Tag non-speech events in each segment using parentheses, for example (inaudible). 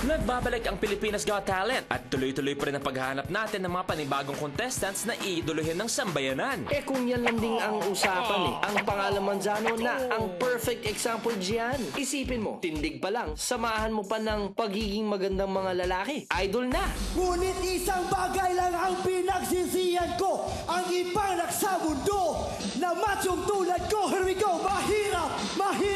Nagbabalik ang Pilipinas Got Talent at tuloy-tuloy pa rin ang paghahanap natin ng mga panibagong contestants na iidoluhin ng sambayanan. Eh kung yan lang ding ang usapan eh. Ang pangalan Manzano na ang perfect example diyan. Isipin mo, tindig pa lang, samahan mo pa ng pagiging magandang mga lalaki. Idol na. Ngunit isang bagay lang ang pinagsisiyan ko Ang ipanak sa mundo Na machong tulad ko Here we go Mahirap, mahirap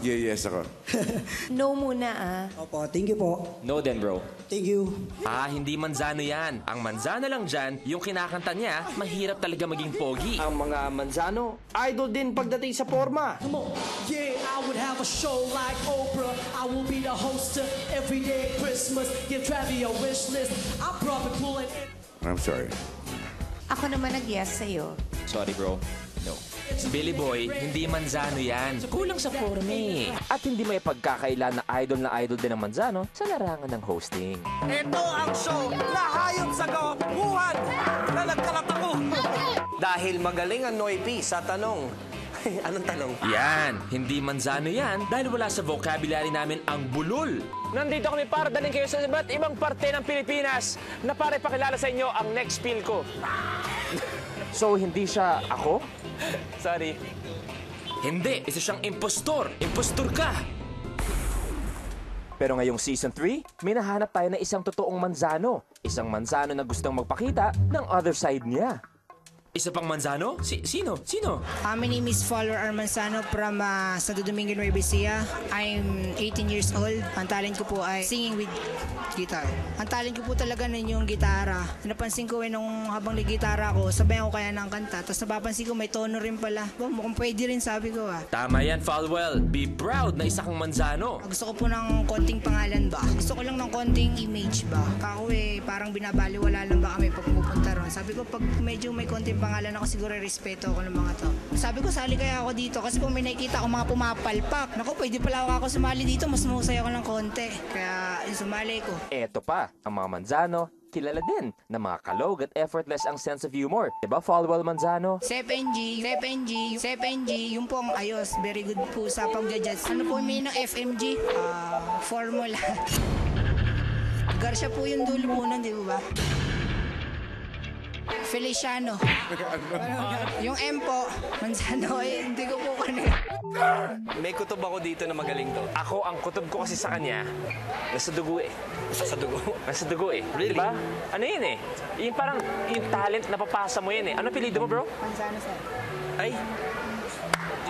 Mag-yes ako. (laughs) No muna ah. Opo, thank you po No then bro. Thank you Ah, hindi manzano yan. Ang manzano lang dyan, yung kinakanta niya, mahirap talaga maging pogi. Ang mga Manzano, idol din pagdating sa forma. Come on Yeah, I would have a show like Oprah I will be the host to Everyday Christmas Give Travi a wish list I'm probably pulling in I'm sorry. Ako naman nag-yes sa'yo. Sorry bro. No. Billy Boy, hindi manzano yan. Kulang sa forme. At hindi may pagkakaila na idol na idol din ng manzano sa larangan ng hosting. Ito ang show na hayop sa kabuhan na nagkalat ako. (laughs) Dahil magaling ang Noy P sa tanong. (laughs) Anong tanong? Yan, hindi manzano yan dahil wala sa vocabulary namin ang bulol. Nandito kami para dalhin kayo sa iba't ibang parte ng Pilipinas na para ipakilala sa inyo ang next spiel ko. (laughs) So, hindi siya ako? Sorry. Hindi, isa siyang impostor. Impostor ka. Pero ngayong season 3, may nahanap tayo na isang totoong manzano. Isang manzano na gustong magpakita ng other side niya. Isa pang manzano? Si sino? Sino? Uh, my name is Follower Armanzano from uh, Santo Domingo, Nueva Ecija. I'm 18 years old. Ang talent ko po ay singing with guitar. Ang talent ko po talaga nun yung gitara. Napansin ko eh nung habang nagigitara ko, sabay ako kaya ng kanta. Tapos napapansin ko may tono rin pala. Well, mukhang pwede rin sabi ko ah. Tama yan, Falwell. Be proud na isa kang manzano. Gusto ko po ng konting pangalan ba? Gusto ko lang ng konting image ba? Ako eh, parang binabaliwala lang ba kami pag pupunta ron. Sabi ko, pag medyo may konting pangalan ako, siguro respeto ako ng mga to. Sabi ko, sali kaya ako dito kasi kung may nakikita ako mga pumapalpak. Naku, pwede pala ako sumali dito, mas mahusay ako ng konti. Kaya, yung sumali ko. Eto pa, ang mga manzano, kilala din na mga kalog at effortless ang sense of humor. Diba, Falwell Manzano? Sep NG, Sep NG, Sep NG, yung po ang ayos. Very good po sa pag-judge. Ano po meaning ng FMG? Ah, formula. (laughs) Garcia po yung dulo po nun, di ba? Feliciano. (laughs) yung M po, Manzano, eh, hindi ko po kanya. May kutob ako dito na magaling to. Ako, ang kutob ko kasi sa kanya, nasa dugo eh. Sa dugo. (laughs) Nasa dugo eh. Really? Diba? Ano yun eh? Yung parang, yung talent na papasa mo yan eh. Ano pilido mo bro? Manzano, sir. Ay,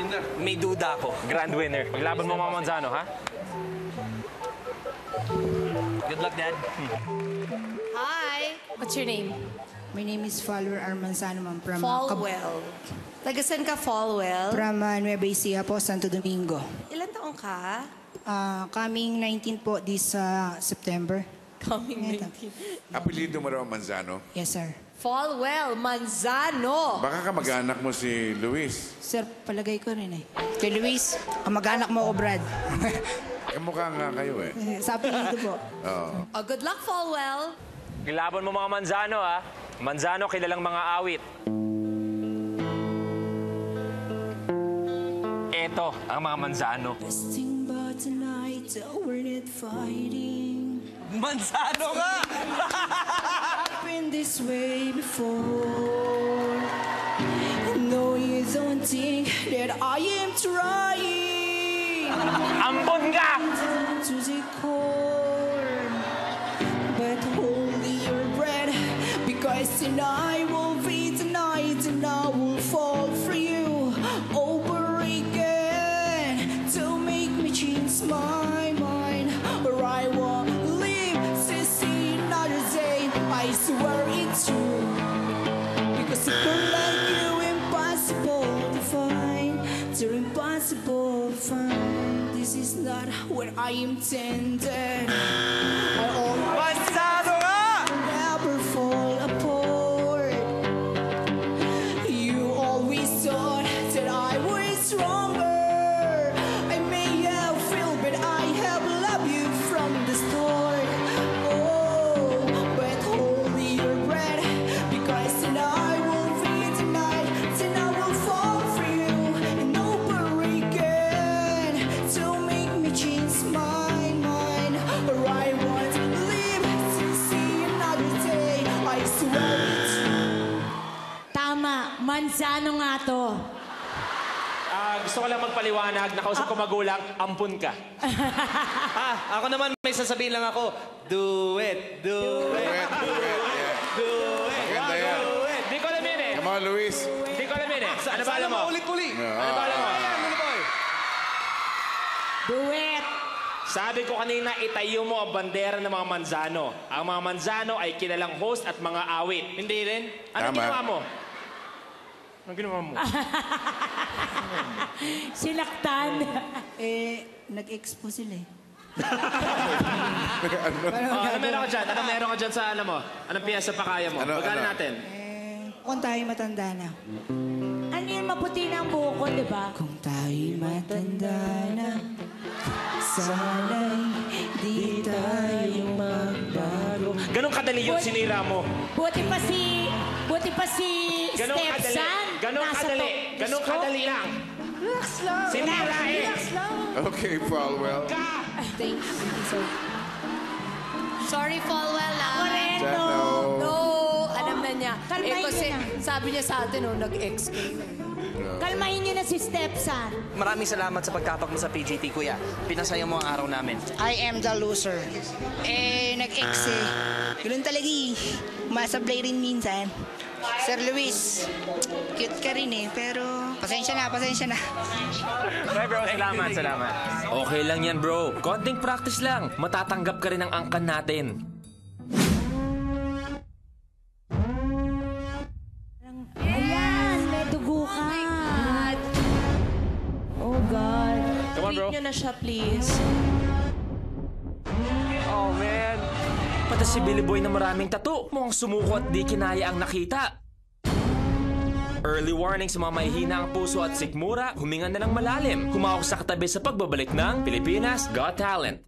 yun. May duda ako. Grand winner. Paglaban mo mga Manzano, ha? Good luck, Dad. Hi! What's your name? My name is Follower Armanzano, ma'am. From, uh, Falwell. Tagasan ka, Falwell? from uh, Nueva Ecija po, Santo Domingo. Ilan taong ka? Uh, coming 19 po this uh, September. Coming Ito. 19. Apelido mo raw Manzano. Yes, sir. Falwell Manzano! Baka ka mag-anak mo si Luis. Sir, palagay ko rin eh. Kay Luis, kamag-anak mo ko, Brad. (laughs) Eh, mukha nga kayo eh. Sabi dito po. Oo. Oh, good luck, Falwell! Paglaban mo mga Manzano, ha? Manzano, kilalang mga awit. Eto, ang mga Manzano. Manzano nga! This way before. No, you don't think that I am trying Ambon ka! Because tonight will be tonight, and I will fall for you over again to make me change my mind. Or I won't live to see another day. I swear it's true. Because girl like you, impossible to find. They're impossible to find. This is not what I intended. Manzano nga to. Ah, gusto ko lang magpaliwanag. Nakausap ko magulang, ampun ka. (laughs) Ah, ako naman may sasabihin lang ako. Do it, do it, Duet, duet, yeah. do it. Maganda yan. Do it. Di ko alam yun eh. Come on, Luis. Di ko alam yun eh. Ano ba alam mo? Ulit-uli. Ano ba alam mo? Boy. Duet. Sabi ko kanina, itayo mo ang bandera ng mga Manzano. Ang mga Manzano ay kilalang host at mga awit. Hindi rin? Ano Tama. ginawa mo? Ano ginawa mo? (laughs) Sinaktan. Eh, nag-expo sila eh. Oh, (laughs) ano meron ka dyan? Ano meron ka dyan sa, alam mo? Anong piyesa pa kaya mo? Ano, Magkano ano? natin? Eh, kung tayo matanda na. ano yun, maputi na ang buko, di ba? Kung tayo'y matanda na, sana'y di tayo magbago. Ganong kadali yung sinira mo. Buti pa si... Buti pa si Ganong kadali. stepson. Ganong nasa kadali. to- Ganong Diyos ko. kadali lang. Sinira eh. Okay, Falwell. Thank you. Sorry. Sorry, Falwell, ah. Ako rin, no. Jano. No, alam na niya. Kalmahin eh, kasi niyo sabi niya sa atin, oh, nag-ex kayo. Kalmahin niyo na si stepson. Maraming salamat sa pagkapak mo sa PGT, kuya. Pinasaya mo ang araw namin. I am the loser. Eh, nag-ex eh. Ganun talaga eh. Masablay rin minsan. Sir Luis, cute ka rin eh, pero pasensya na, pasensya na. Bye bro, salamat, salamat. Okay lang yan bro. Konting practice lang. Matatanggap ka rin ng angkan natin. Ayan, may dugo ka. Oh, God. Come on bro. Na siya, please. Pati si Billy Boy na maraming tato. Mukhang sumuko at di kinaya ang nakita. Early warning sa mga mahihina ang puso at sikmura, huminga na ng malalim. Humawak sa katabi sa pagbabalik ng Pilipinas Got Talent.